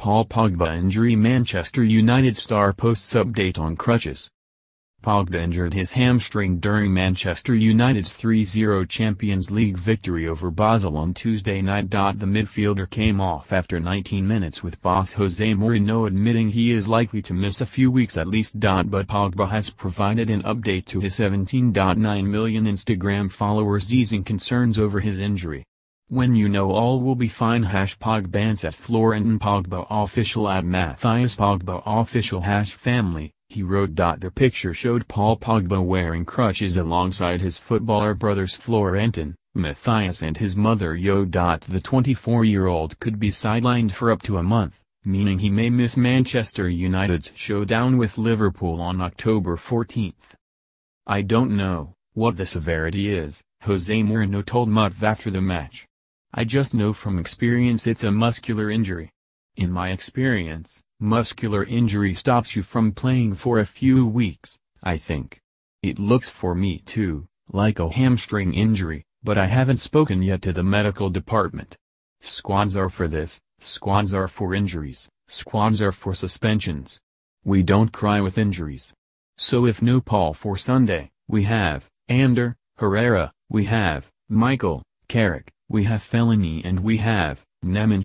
Paul Pogba injury Manchester United star posts update on crutches. Pogba injured his hamstring during Manchester United's 3-0 Champions League victory over Basel on Tuesday night. The midfielder came off after 19 minutes with boss Jose Mourinho admitting he is likely to miss a few weeks at least. But Pogba has provided an update to his 17.9 million Instagram followers easing concerns over his injury. When you know all will be fine hash Pogbance at Florentin Pogba official at Mathias Pogba official hash family, he wrote. The picture showed Paul Pogba wearing crutches alongside his footballer brothers Florentin, Mathias and his mother Yeo. The 24-year-old could be sidelined for up to a month, meaning he may miss Manchester United's showdown with Liverpool on October 14. I don't know what the severity is, Jose Mourinho told MUTV after the match. I just know from experience it's a muscular injury. In my experience, muscular injury stops you from playing for a few weeks, I think. It looks for me too, like a hamstring injury, but I haven't spoken yet to the medical department. Squads are for this, squads are for injuries, squads are for suspensions. We don't cry with injuries. So if no Paul for Sunday, we have, Ander, Herrera, we have, Michael, Carrick, we have Fellaini and we have, Nemanja.